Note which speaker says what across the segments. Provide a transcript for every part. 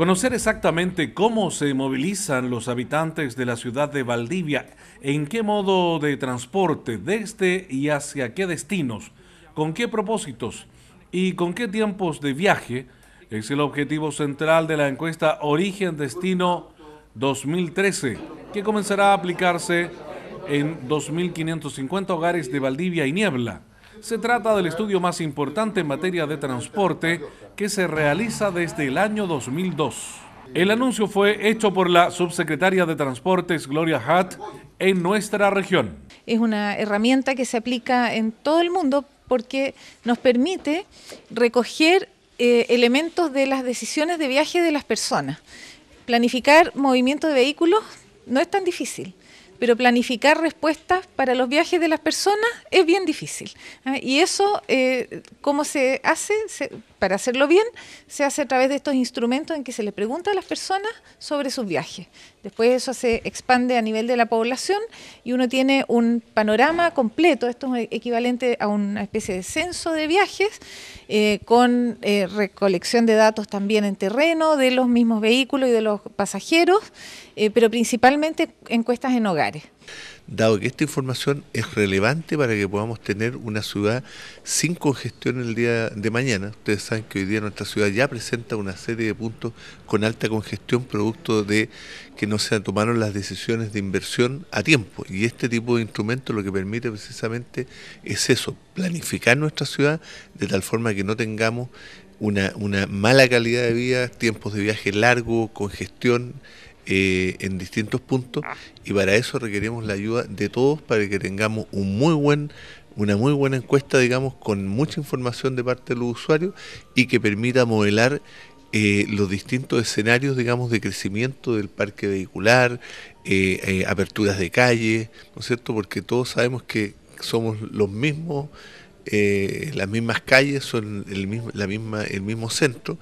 Speaker 1: Conocer exactamente cómo se movilizan los habitantes de la ciudad de Valdivia, en qué modo de transporte, desde y hacia qué destinos, con qué propósitos y con qué tiempos de viaje, es el objetivo central de la encuesta Origen Destino 2013, que comenzará a aplicarse en 2.550 hogares de Valdivia y Niebla. Se trata del estudio más importante en materia de transporte que se realiza desde el año 2002. El anuncio fue hecho por la subsecretaria de Transportes Gloria Hatt en nuestra región.
Speaker 2: Es una herramienta que se aplica en todo el mundo porque nos permite recoger eh, elementos de las decisiones de viaje de las personas. Planificar movimiento de vehículos no es tan difícil pero planificar respuestas para los viajes de las personas es bien difícil. ¿ah? Y eso, eh, ¿cómo se hace? para hacerlo bien, se hace a través de estos instrumentos en que se le pregunta a las personas sobre sus viajes. Después eso se expande a nivel de la población y uno tiene un panorama completo, esto es equivalente a una especie de censo de viajes, eh, con eh, recolección de datos también en terreno de los mismos vehículos y de los pasajeros, eh, pero principalmente encuestas en hogares
Speaker 3: dado que esta información es relevante para que podamos tener una ciudad sin congestión el día de mañana. Ustedes saben que hoy día nuestra ciudad ya presenta una serie de puntos con alta congestión producto de que no se tomaron las decisiones de inversión a tiempo. Y este tipo de instrumento lo que permite precisamente es eso, planificar nuestra ciudad de tal forma que no tengamos una, una mala calidad de vida, tiempos de viaje largos, congestión, eh, en distintos puntos y para eso requerimos la ayuda de todos para que tengamos un muy buen una muy buena encuesta, digamos, con mucha información de parte de los usuarios y que permita modelar eh, los distintos escenarios, digamos, de crecimiento del parque vehicular, eh, aperturas de calle, ¿no es cierto? Porque todos sabemos que somos los mismos, las mismas calles son el mismo, la misma, el mismo centro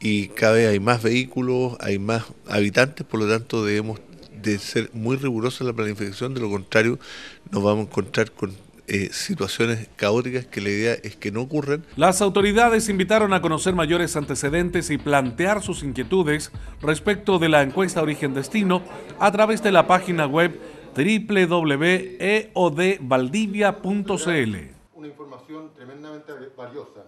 Speaker 3: y cada vez hay más vehículos, hay más habitantes, por lo tanto debemos de ser muy rigurosos en la planificación, de lo contrario nos vamos a encontrar con eh, situaciones caóticas que la idea es que no ocurran.
Speaker 1: Las autoridades invitaron a conocer mayores antecedentes y plantear sus inquietudes respecto de la encuesta Origen Destino a través de la página web www.eodvaldivia.cl una información tremendamente valiosa.